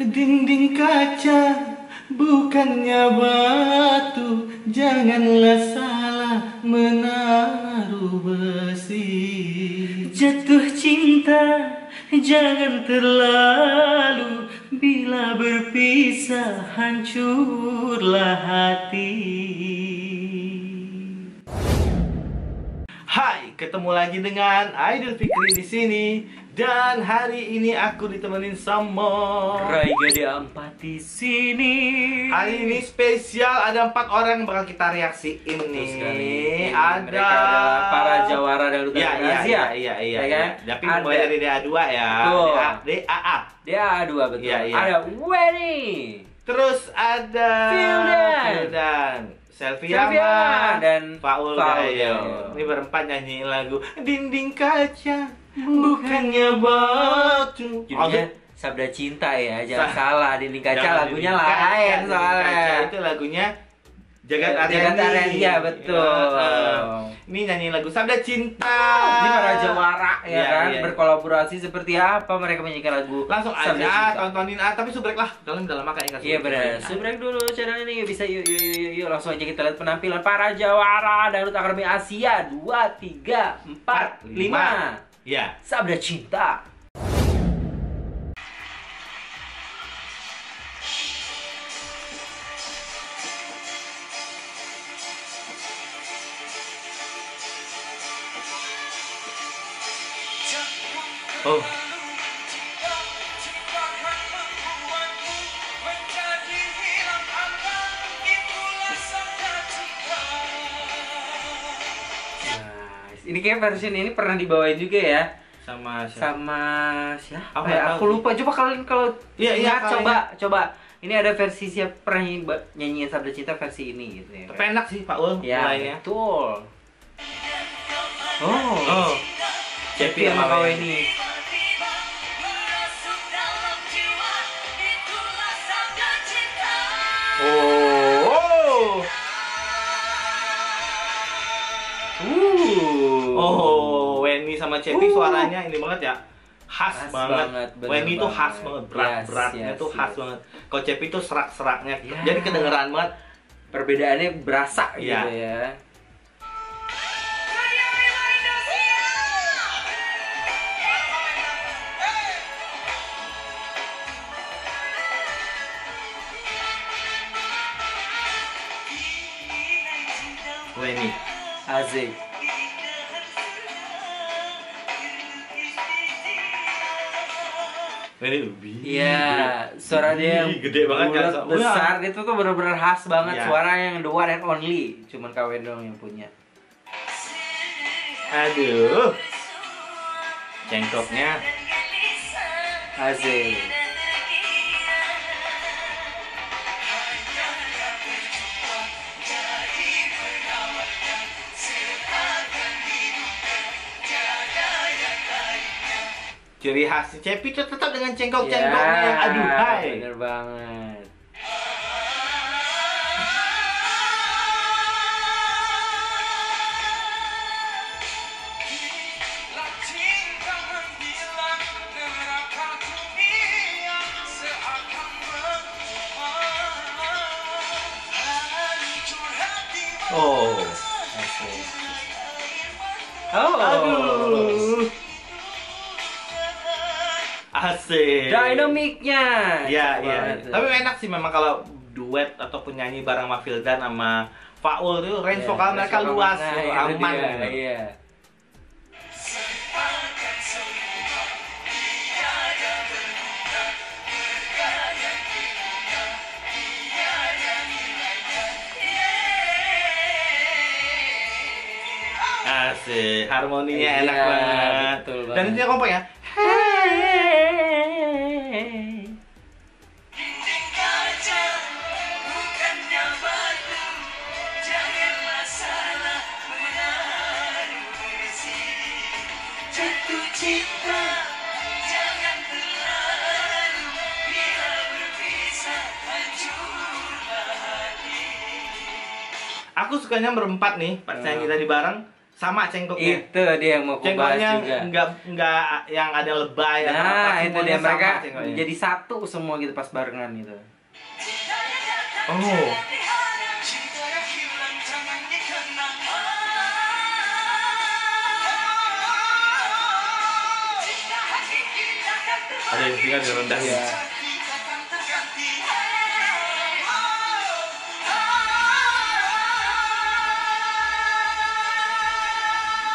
Dinding kaca bukannya batu. Janganlah salah menaruh besi. Jatuh cinta jangan terlalu. Bila berpisah hancurlah hati. Hai, ketemu lagi dengan Aidil Fikri di sini dan hari ini aku ditemenin sama Rai Gede Ampat di sini. Hari ini spesial ada empat orang yang bakal kita reaksiin Betul nih. sekali. Ada, Mereka para jawara dan duta Iya, iya, iya, iya, iya, Ya kan? Tapi Ada- mulai dari DA2 ya. Betul. DA, DAA. Dia dua betul. Iya, iya. Ada Wenny. Terus ada Fildan. Fildan. Selfie Ahmad. dan Faul Gayo. Gayo. Ini berempat nyanyiin lagu Dinding Kaca Bukannya Batu Judulnya Sabda Cinta ya, jangan Sa- salah. Dinding kaca lagunya lain soalnya. Itu lagunya Jagat Aryani. Jagat Aryani, ya, betul. Ya, eh. Ini nyanyi lagu Sabda Cinta. Ini para jawara ya Iya, kan iya. berkolaborasi seperti apa mereka menyanyikan lagu Langsung Sabda aja Cinta. tontonin ah tapi subrek lah. Kalian dalam makan ingat Iya benar. Subrek dulu channel ini bisa yuk yuk yuk yuk, yuk. langsung aja kita lihat penampilan para jawara Dangdut Akademi Asia 2 3 4 5 Iya. Sabda Cinta. Oh. Ini kayak versi ini pernah dibawain juga ya Sama siapa? sama siapa Aku ya? Aku lupa. Coba kalian kalau Iya, iya, kalian coba coba. Ini ada versi siapa pernah nyanyiin Sabda Cinta versi ini gitu ya. Tapi enak sih Pak Ul Ya, mulainya. betul. Oh, Oh. Cepi sama kau ini. Oh. Sama Cepi Uh. suaranya ini banget ya. Khas, Khas banget. banget, bener Weni tuh khas banget. berat Yes, beratnya yes, tuh khas yes. banget. Kalau Cepi tuh serak-seraknya. Ya. Jadi kedengeran banget. Perbedaannya berasa Iya. gitu ya. Weni. Asik. Weni ubi. Iya, suara dia yang gede banget kan. besar itu tuh bener-bener khas banget Iya. suara yang the one and only, cuman kawin dong yang punya. Aduh. Cengkoknya. Asik. Ciri khas si Cepi tuh tetap dengan cengkok-cengkoknya yang aduh hai. Bener banget. Oh. Asik. Oh. Aduh. Asik. Dynamicnya. Iya, iya. Tapi enak sih memang kalau duet ataupun nyanyi bareng sama Fildan sama Faul itu range Iya, vokal range mereka vokal luas, mereka, gitu, itu aman. dia, gitu. Iya. Asik, harmoninya Iya, enak banget. betul Dan banget. itu kompak ya. Aku sukanya berempat nih, pas Hmm. nyanyi tadi bareng sama cengkoknya. Itu dia yang mau aku bahas Cengkoknya juga. enggak enggak yang ada lebay atau apa, Nah, itu dia mereka cengkoknya. jadi satu semua gitu pas barengan gitu. Oh. Ada yang tinggal di rendah Iya.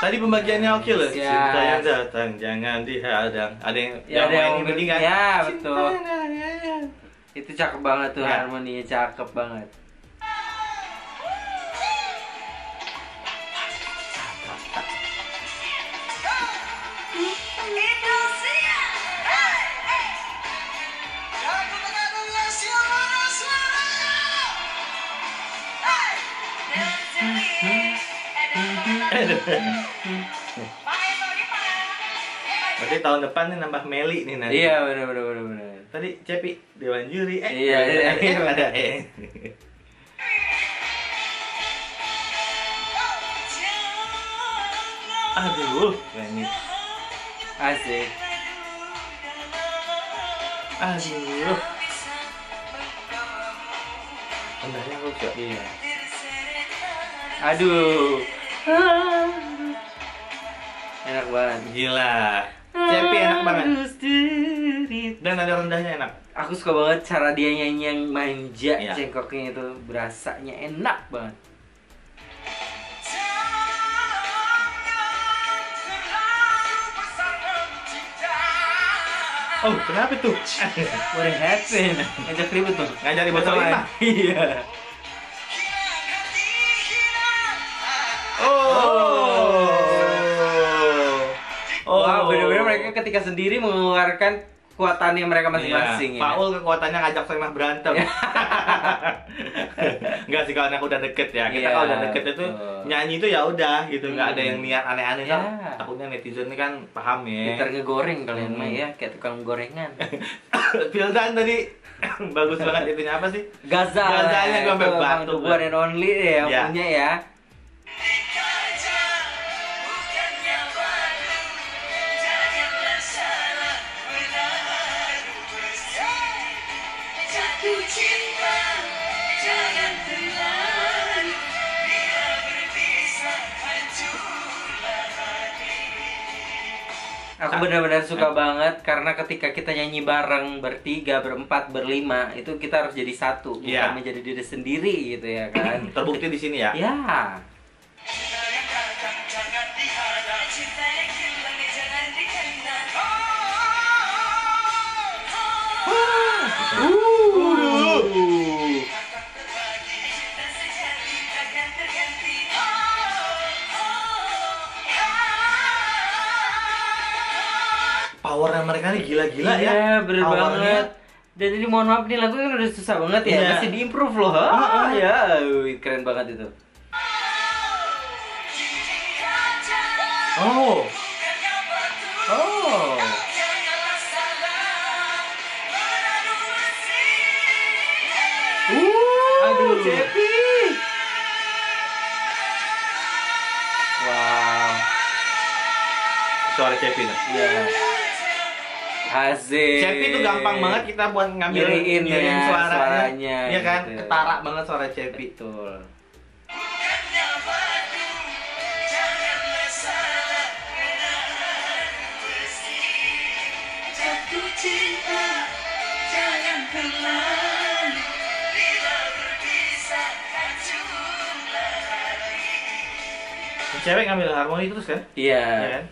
Tadi pembagiannya oke loh. Ya. Cinta yang datang jangan dihadang. Ada yang Ya, ada yang main ini kan? ya, Cinta betul. yang datang. Itu cakep banget tuh Ya. harmoninya cakep banget. Berarti tahun depan nih nambah Meli nih nanti. Iya, benar benar benar benar. Tadi Cepi Dewan Juri. Eh, Iya, ada, iya, ada, iya. ada, eh. Aduh, ini. Asik. Aduh. Rendahnya aku suka. Iya. Aduh. Enak banget. Gila. Cepi enak banget. Dan ada rendahnya enak. Aku suka banget cara dia nyanyi yang manja Iya. cengkoknya itu berasanya enak banget. Oh, kenapa tuh? What happened? Ngajak ribut tuh. Ngajak ribut sama. Iya. Ketika sendiri mengeluarkan kekuatannya mereka masing-masing Iya. ya. Paul kekuatannya ngajak Soimah berantem. Enggak sih kalau aku udah deket ya. Kita Iya, kalau udah deket itu betul. nyanyi itu ya udah gitu, nggak ada Hmm. yang niat aneh-aneh Iya. kan. Takutnya netizen ini kan paham ya. Pintar ngegoreng kalian Hmm. mah ya, kayak tukang gorengan. Fildan tadi bagus banget itunya apa sih? Gazal. Gazalnya ya, gue sampai the one and only yang Iya. punya ya. Aku benar-benar suka banget karena ketika kita nyanyi bareng bertiga, berempat, berlima itu kita harus jadi satu, bukan Iya. menjadi diri sendiri gitu ya kan. Terbukti di sini ya. ya. Uh. Gila-gila ya. Iya, bener banget. Dan ini mohon maaf nih lagu kan udah susah banget ya, Iya. masih diimprove loh. Heeh. Ah, ya, wih, keren banget itu. Oh. Oh. Uh, Aduh. Cepi. Wow. Suara Cepi nih. Iya. Asik. Cepi tuh gampang banget kita buat ngambil nyiriin ya, suaranya. suaranya Iya kan? gitu. Ketara banget suara Cepi. Betul. Cewek ngambil harmoni terus kan? Iya. Iya kan?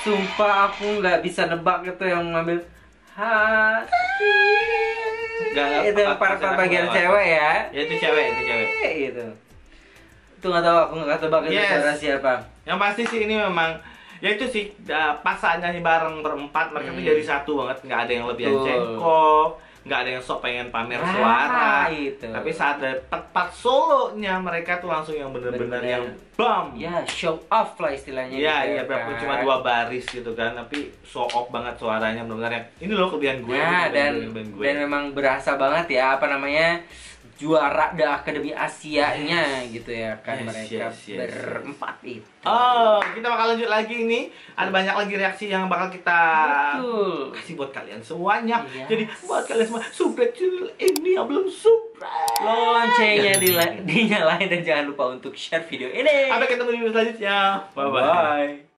Sumpah aku nggak bisa nebak itu yang ngambil hati. Nggak, itu yang part apa- bagian cewek ya. Ya itu cewek, itu cewek. Gitu. Itu nggak tahu aku nggak tebak itu Yes. suara siapa. Yang pasti sih ini memang ya itu sih uh, pasangan nyanyi bareng berempat mereka tuh Hmm. jadi satu banget nggak ada yang lebih Betul. Nggak ada yang sok pengen pamer Ah, suara itu. tapi saat ada part solonya mereka tuh langsung yang bener-bener yang bam Ya show off lah istilahnya. Iya, gitu iya, ya berapa kan. cuma dua baris gitu kan, tapi show off banget suaranya benar-benar yang ini loh kelebihan gue, Nah, dan kelebihan gue. dan memang berasa banget ya apa namanya juara The Akademi Asia-nya gitu ya kan Yes, mereka yes, yes, berempat itu. Oh, kita bakal lanjut lagi ini. Ada banyak lagi reaksi yang bakal kita Betul. kasih buat kalian semuanya. Yes. Jadi buat kalian semua subscribe channel ini yang belum subscribe. Loncengnya dinyalain dan jangan lupa untuk share video ini. Sampai ketemu di video selanjutnya. Bye bye. Bye.